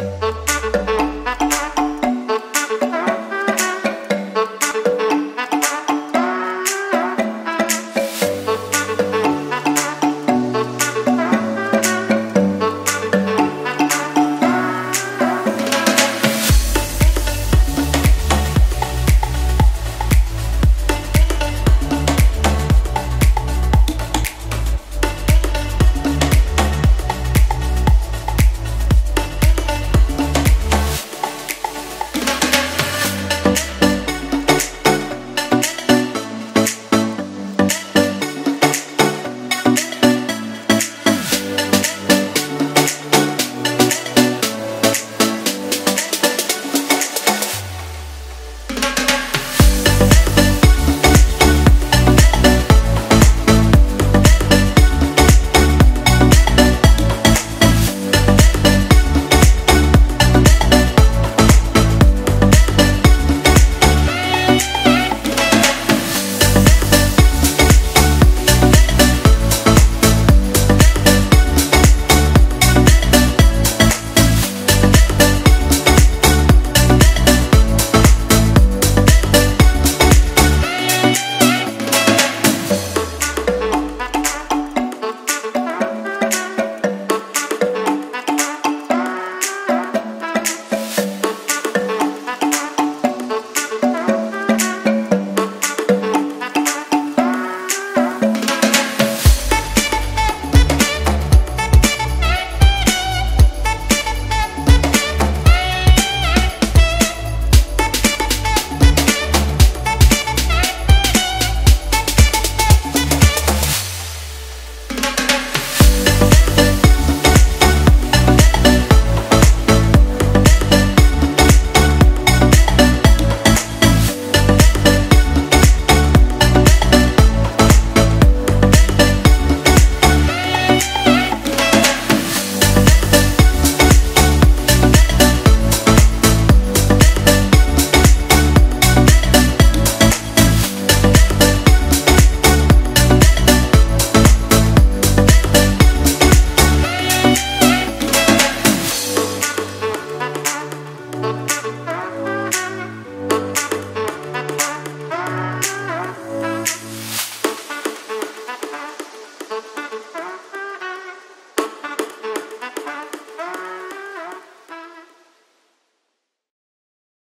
Bye.